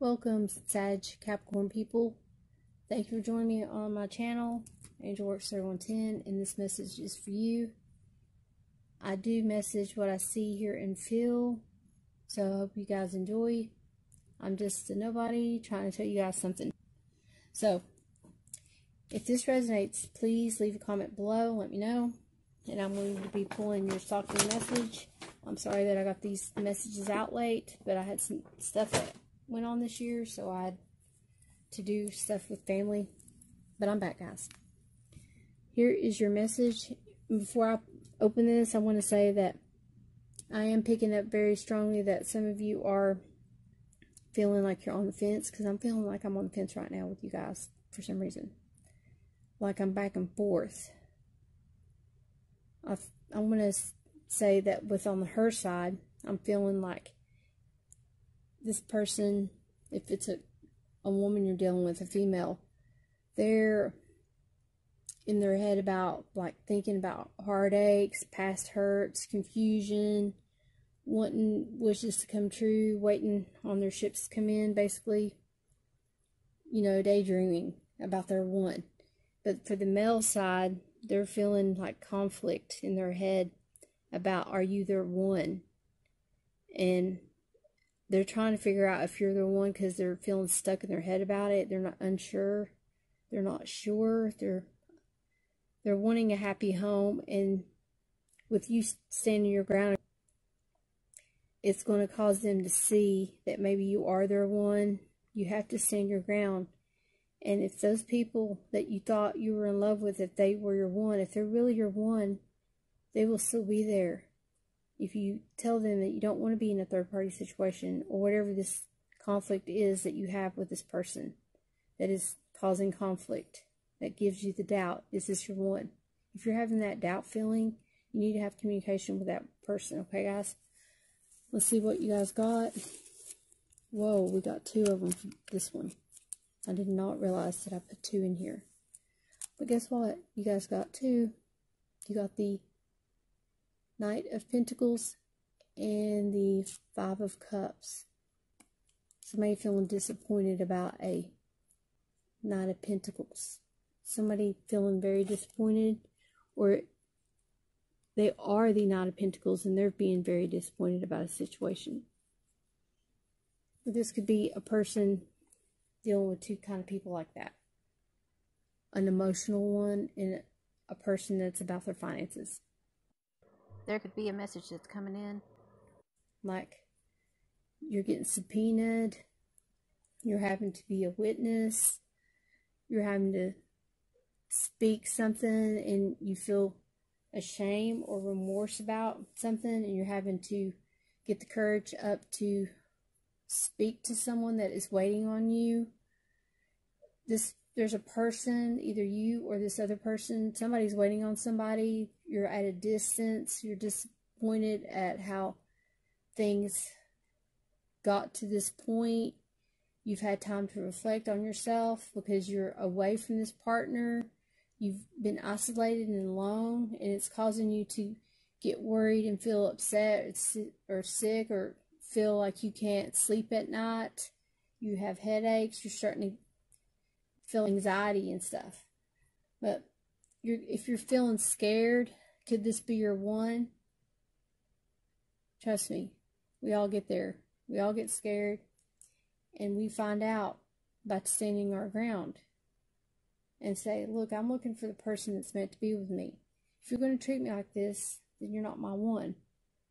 Welcome, Sag Capricorn people. Thank you for joining me on my channel, Angel Works 3110, and this message is for you. I do message what I see, hear, and feel, so I hope you guys enjoy. I'm just a nobody trying to tell you guys something. So, if this resonates, please leave a comment below, let me know, and I'm going to be pulling your stalking message. I'm sorry that I got these messages out late, but I had some stuff that went on this year, so I had to do stuff with family. But I'm back, guys. Here is your message. Before I open this, I want to say that I am picking up very strongly that some of you are feeling like you're on the fence, because I'm feeling like I'm on the fence right now with you guys for some reason. Like I'm back and forth. i I'm going to say that with on her side, I'm feeling like this person, if it's a, a woman you're dealing with, a female, they're in their head about like thinking about heartaches, past hurts, confusion, wanting wishes to come true, waiting on their ships to come in, basically, you know, daydreaming about their one. But for the male side, they're feeling like conflict in their head about are you their one? And they're trying to figure out if you're the one because they're feeling stuck in their head about it. They're not unsure. They're not sure. They're they're wanting a happy home, and with you standing your ground, it's going to cause them to see that maybe you are their one. You have to stand your ground. And if those people that you thought you were in love with, if they were your one, if they're really your one, they will still be there. If you tell them that you don't want to be in a third party situation or whatever this conflict is that you have with this person that is causing conflict, that gives you the doubt, is this your one? If you're having that doubt feeling, you need to have communication with that person, okay, guys? Let's see what you guys got. Whoa, we got two of them for this one. I did not realize that I put two in here. But guess what? You guys got two. You got the Knight of Pentacles and the Five of Cups. Somebody feeling disappointed about a Knight of Pentacles. Somebody feeling very disappointed or they are the Knight of Pentacles and they're being very disappointed about a situation. This could be a person dealing with two kind of people like that. An emotional one and a person that's about their finances there could be a message that's coming in. Like you're getting subpoenaed, you're having to be a witness, you're having to speak something and you feel ashamed or remorse about something and you're having to get the courage up to speak to someone that is waiting on you. This there's a person, either you or this other person, somebody's waiting on somebody, you're at a distance, you're disappointed at how things got to this point. You've had time to reflect on yourself because you're away from this partner. You've been isolated and alone, and it's causing you to get worried and feel upset or sick or feel like you can't sleep at night. You have headaches. You're starting to feel anxiety and stuff. But you're, if you're feeling scared, could this be your one? Trust me, we all get there. We all get scared, and we find out by standing our ground and say, Look, I'm looking for the person that's meant to be with me. If you're going to treat me like this, then you're not my one.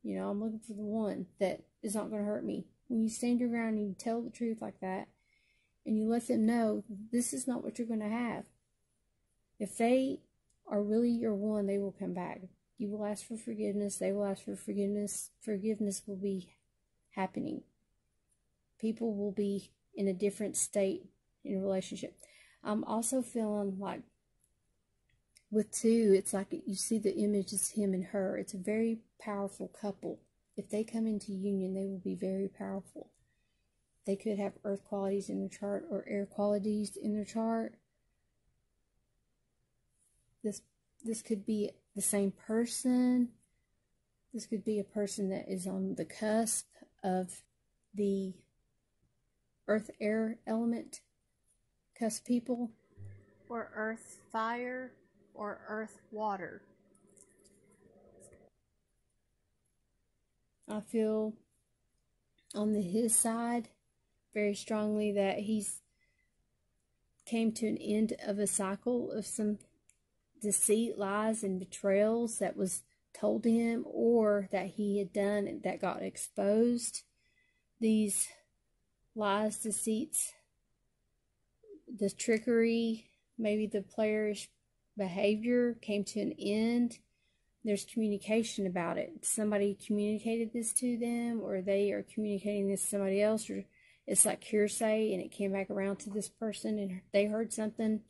You know, I'm looking for the one that is not going to hurt me. When you stand your ground and you tell the truth like that, and you let them know this is not what you're going to have. If they are really your one, they will come back. You will ask for forgiveness. They will ask for forgiveness. Forgiveness will be happening. People will be in a different state in a relationship. I'm also feeling like with two, it's like you see the image is him and her. It's a very powerful couple. If they come into union, they will be very powerful. They could have earth qualities in their chart or air qualities in their chart. This this could be the same person. This could be a person that is on the cusp of the earth air element cusp people, or earth fire, or earth water. I feel on the, his side very strongly that he's came to an end of a cycle of some deceit, lies, and betrayals that was told to him or that he had done that got exposed. These lies, deceits, the trickery, maybe the player's behavior came to an end. There's communication about it. Somebody communicated this to them, or they are communicating this to somebody else, or it's like hearsay and it came back around to this person and they heard something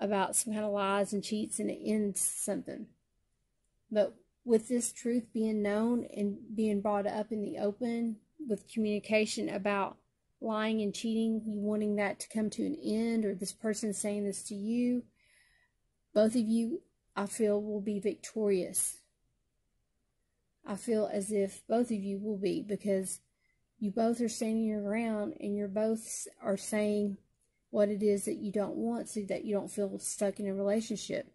about some kind of lies and cheats and it ends something. But with this truth being known and being brought up in the open with communication about lying and cheating, you wanting that to come to an end, or this person saying this to you, both of you, I feel, will be victorious. I feel as if both of you will be because you both are standing your ground and you're both are saying what it is that you don't want so that you don't feel stuck in a relationship.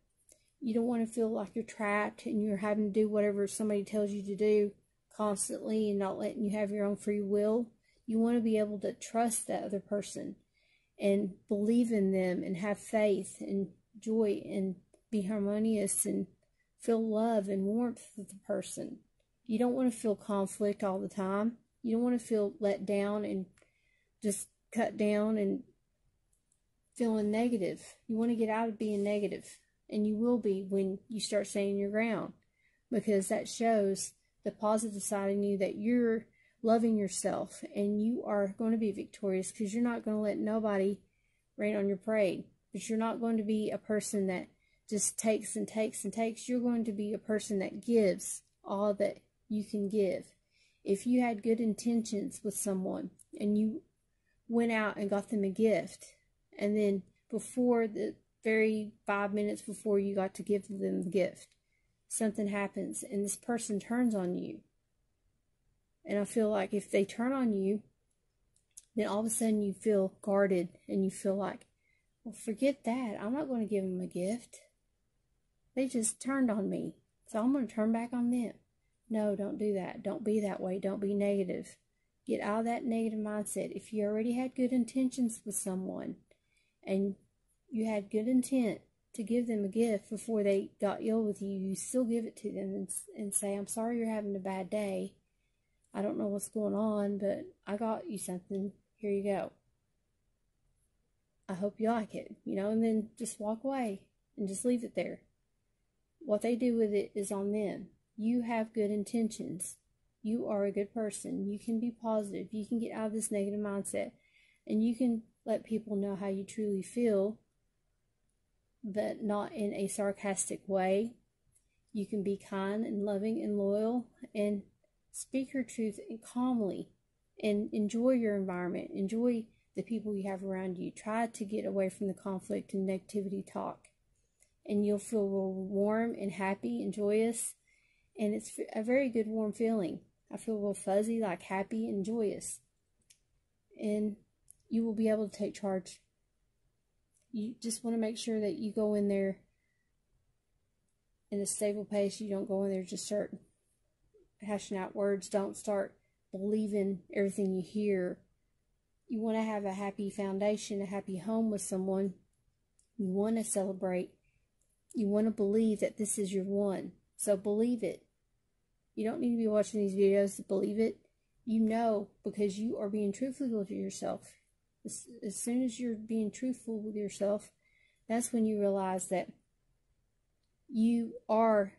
You don't want to feel like you're trapped and you're having to do whatever somebody tells you to do constantly and not letting you have your own free will. You want to be able to trust that other person and believe in them and have faith and joy and be harmonious and feel love and warmth with the person. You don't want to feel conflict all the time. You don't want to feel let down and just cut down and feeling negative. You want to get out of being negative, and you will be when you start saying your ground because that shows the positive side in you that you're loving yourself and you are going to be victorious because you're not going to let nobody rain on your parade. But you're not going to be a person that just takes and takes and takes. You're going to be a person that gives all that you can give. If you had good intentions with someone and you went out and got them a gift, and then before the very five minutes before you got to give them the gift, something happens and this person turns on you and I feel like if they turn on you, then all of a sudden you feel guarded and you feel like, well, forget that. I'm not going to give them a gift. They just turned on me. So I'm going to turn back on them. No, don't do that. Don't be that way. Don't be negative. Get out of that negative mindset. If you already had good intentions with someone and you had good intent to give them a gift before they got ill with you, you still give it to them and, and say, I'm sorry you're having a bad day. I don't know what's going on, but I got you something. Here you go. I hope you like it, you know, and then just walk away and just leave it there. What they do with it is on them. You have good intentions. You are a good person. You can be positive. You can get out of this negative mindset and you can let people know how you truly feel, but not in a sarcastic way. You can be kind and loving and loyal and Speak your truth and calmly and enjoy your environment. Enjoy the people you have around you. Try to get away from the conflict and negativity talk. And you'll feel warm and happy and joyous. And it's a very good warm feeling. I feel real fuzzy, like happy and joyous. And you will be able to take charge. You just want to make sure that you go in there in a stable pace. You don't go in there just start hashing out words. Don't start believing everything you hear. You want to have a happy foundation, a happy home with someone. You want to celebrate. You want to believe that this is your one. So believe it. You don't need to be watching these videos to believe it. You know because you are being truthful to yourself. As, as soon as you're being truthful with yourself, that's when you realize that you are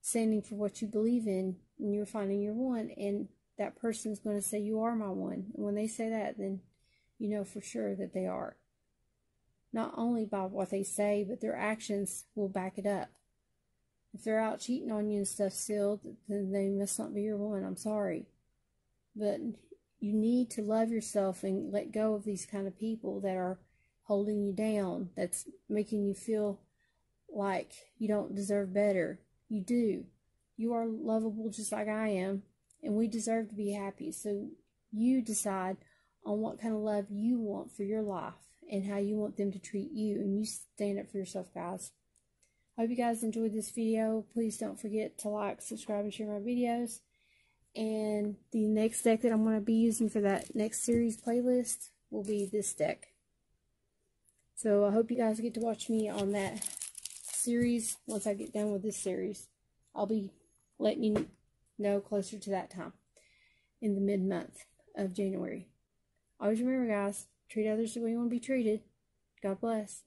standing for what you believe in and you're finding your one and that person is going to say you are my one. And when they say that then you know for sure that they are. Not only by what they say but their actions will back it up. If they're out cheating on you and stuff still then they must not be your one i'm sorry. But you need to love yourself and let go of these kind of people that are holding you down that's making you feel like you don't deserve better you do you are lovable just like I am, and we deserve to be happy. So You decide on what kind of love you want for your life and how you want them to treat you. And you stand up for yourself, guys. Hope you guys enjoyed this video. Please don't forget to like, subscribe, and share my videos. And the next deck that I'm going to be using for that next series playlist will be this deck. So I hope you guys get to watch me on that series once I get done with this series. I'll be letting you know closer to that time in the mid-month of January. Always remember, guys, treat others the way you want to be treated. God bless.